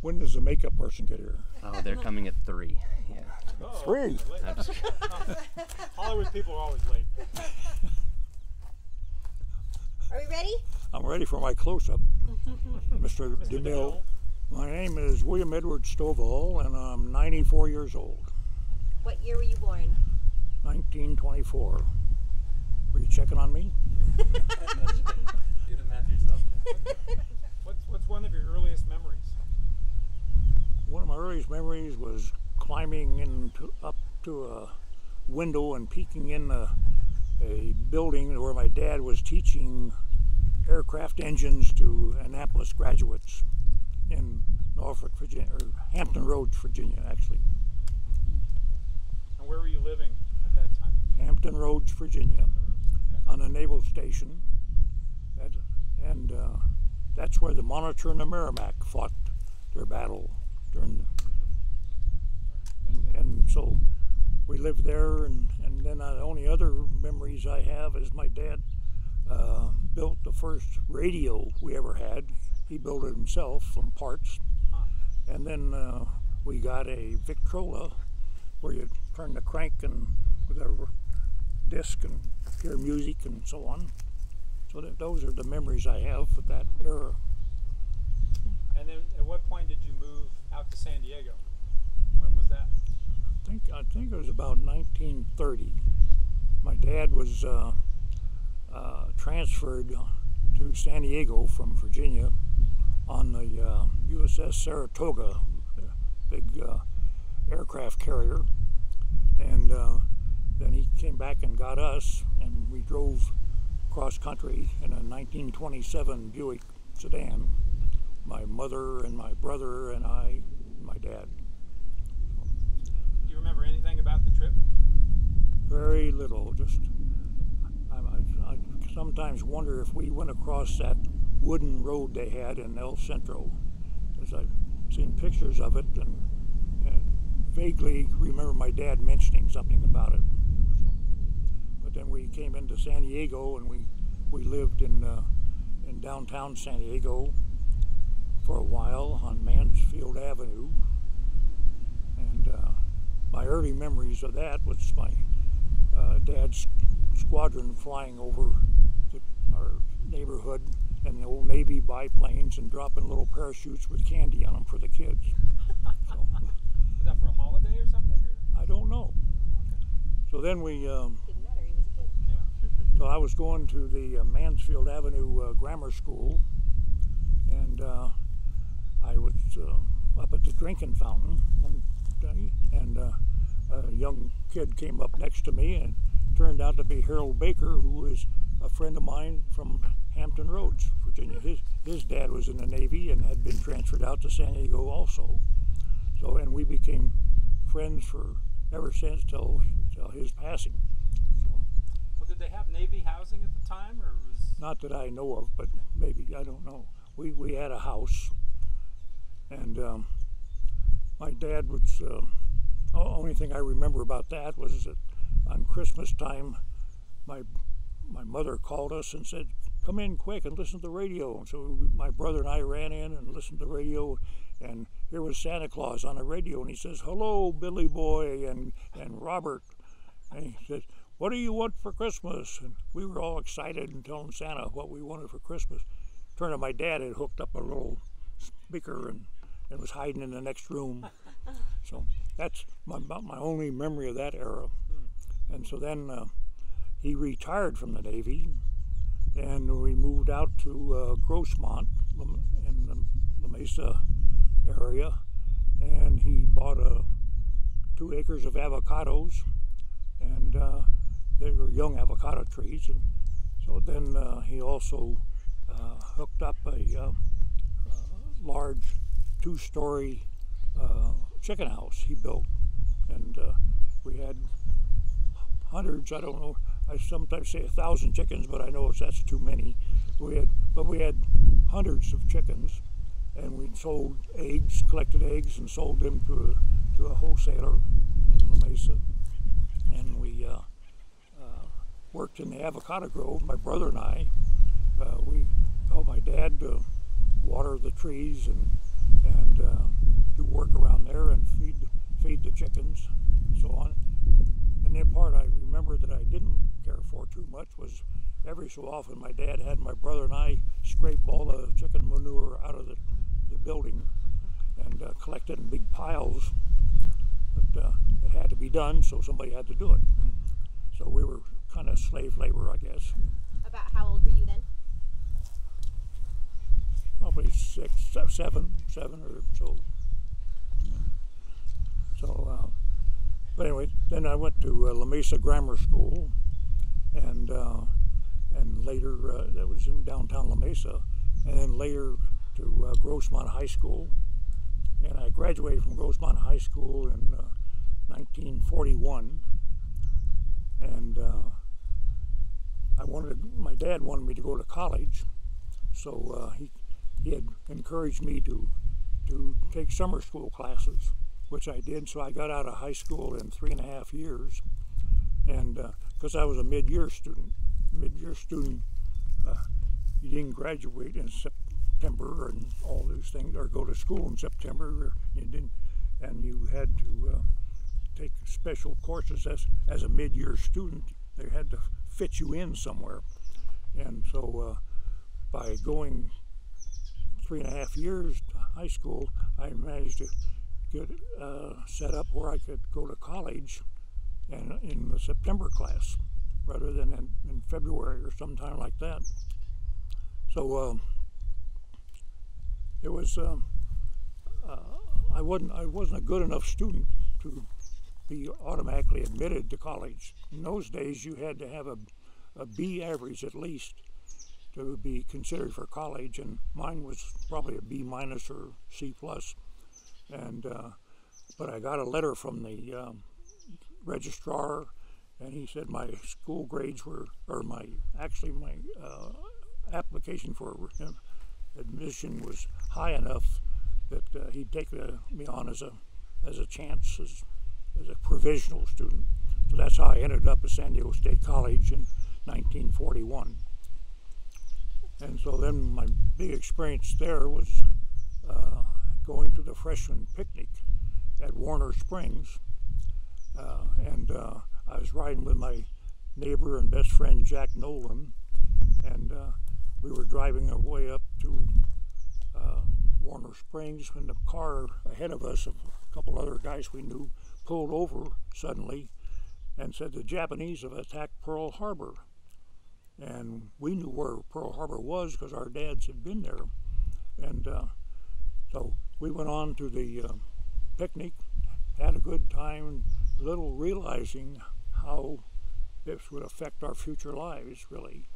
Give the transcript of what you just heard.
When does the makeup person get here? Oh, they're coming at three. Yeah. Oh, Three. late. I'm Hollywood people are always late. Are we ready? I'm ready for my close-up, Mr. Mr. DeMille. DeMille. My name is William Edward Stovall, and I'm 94 years old. What year were you born? 1924. Were you checking on me? Do the math yourself. What's what's one of your earliest memories? One of my earliest memories was climbing into, up to a window and peeking in a, a building where my dad was teaching aircraft engines to Annapolis graduates in Norfolk, Virginia, or Hampton Roads, Virginia, actually. And where were you living at that time? Hampton Roads, Virginia, on a naval station. That, and uh, that's where the Monitor and the Merrimack fought their battle during the. And, and so we lived there, and, and then the only other memories I have is my dad uh, built the first radio we ever had. He built it himself from parts. And then uh, we got a Victrola where you turn the crank and with a disc and hear music and so on. So that those are the memories I have of that era. And then at what point did you move out to San Diego? Was that? I think I think it was about 1930. My dad was uh, uh, transferred to San Diego from Virginia on the uh, USS Saratoga, big uh, aircraft carrier, and uh, then he came back and got us, and we drove cross country in a 1927 Buick sedan. My mother and my brother and I, my dad. Do you remember anything about the trip? Little. Just I, I, sometimes wonder if we went across that wooden road they had in El Centro, because I've seen pictures of it and, and vaguely remember my dad mentioning something about it. But then we came into San Diego and we we lived in uh, in downtown San Diego for a while on Mansfield Avenue, and uh, my early memories of that was my dad's squadron flying over the, our neighborhood and the old Navy biplanes and dropping little parachutes with candy on them for the kids. So, Was that for a holiday or something? Or? I don't know. Okay. So then we, um, Didn't matter. He was a kid. Yeah. so I was going to the uh, Mansfield Avenue uh, Grammar School, and uh, I was uh, up at the drinking fountain one day, and uh, a young kid came up next to me and turned out to be Harold Baker, who was a friend of mine from Hampton Roads, Virginia. His his dad was in the Navy and had been transferred out to San Diego also. So and we became friends for ever since till till his passing. So Well, did they have Navy housing at the time, or was? not that I know of, but maybe I don't know. We we had a house, and um, my dad was. The only thing I remember about that was that on Christmas time, my my mother called us and said, "Come in quick and listen to the radio." And so my brother and I ran in and listened to the radio, and here was Santa Claus on the radio, and he says, "Hello, Billy Boy and and Robert," and he says, "What do you want for Christmas?" And we were all excited and telling Santa what we wanted for Christmas. Turned out my dad had hooked up a little speaker and, and was hiding in the next room. So that's my, my only memory of that era. And so then uh, he retired from the Navy, and we moved out to uh, Grossmont in the La Mesa area, and he bought a two acres of avocados, and uh, they were young avocado trees, and so then uh, he also uh, hooked up a uh, uh, large two-story uh, chicken house he built, and uh, we had hundreds. I don't know. I sometimes say a thousand chickens, but I know that's too many. We had, but we had hundreds of chickens, and we sold eggs, collected eggs, and sold them to a, to a wholesaler in La Mesa. And we uh, uh, worked in the avocado grove. My brother and I, uh, we helped my dad to water the trees and and and uh, do work around there and feed feed the chickens, so on. The part I remember that I didn't care for too much was every so often my dad had my brother and I scrape all the chicken manure out of the, the building and uh, collect it in big piles. But uh, it had to be done, so somebody had to do it. So we were kind of slave labor, I guess. About how old were you then? Probably six, seven, seven se- seven, seven or so. So, uh, but anyway, then I went to uh, La Mesa Grammar School, and uh, and later uh, that was in downtown La Mesa, and then later to uh, Grossmont High School, and I graduated from Grossmont High School in uh, 1941, and uh, I wanted my dad wanted me to go to college, so uh, he he had encouraged me to to take summer school classes, which I did. So I got out of high school in three and a half years, and because I was a mid-year student, mid-year student, uh, you didn't graduate in September and all those things, or go to school in September. You didn't, and you had to uh, take special courses as as a mid-year student. They had to fit you in somewhere, and so uh, by going three and a half years to high school, I managed to uh, set up where I could go to college and in the September class rather than in, in February or sometime like that. So um, it was um, uh, I wasn't I wasn't a good enough student to be automatically admitted to college. In those days, you had to have a, a B average at least to be considered for college, and mine was probably a B minus or C plus. And uh, but I got a letter from the um, registrar, and he said my school grades were, or my actually my uh, application for admission was high enough that uh, he'd take uh, me on as a as a chance as, as a provisional student. So that's how I ended up at San Diego State College in 1941 and so then my big experience there was going to the freshman picnic at Warner Springs, uh, and uh, I was riding with my neighbor and best friend Jack Nolan, and uh, we were driving our way up to uh, Warner Springs when the car ahead of us, a couple other guys we knew, pulled over suddenly and said the Japanese have attacked Pearl Harbor. And we knew where Pearl Harbor was because our dads had been there, and uh, so we went on to the uh, picnic, had a good time, little realizing how this would affect our future lives, really.